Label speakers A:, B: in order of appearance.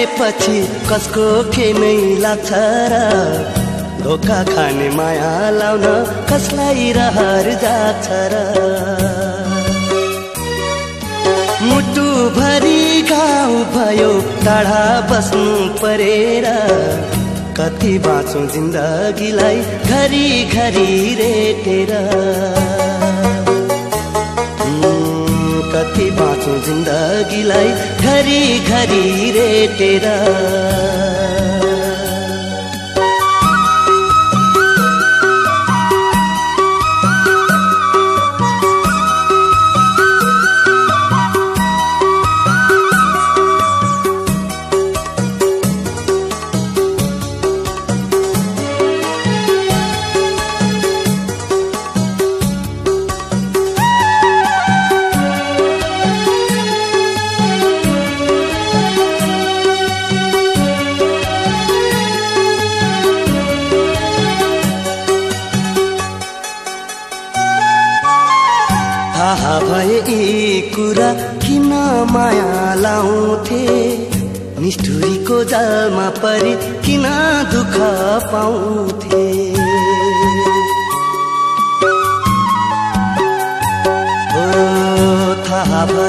A: बिर्साएपछि कसको नै लाग्छ र धोका खाने माया लाउन कसलाई रहर जाछ र? मुटु भरि गाउँ भयो टाढा बस्नु परेर कति बाँचौँ जिन्दगीलाई घरि घरि रेटेर। जिन्दगीलाई घरि घरि रेटेर थाहा भए यी कुरा किन माया लाउँथे? निष्ठुरीको जालमा परि किन दुःख पाउँथे? थाहा भए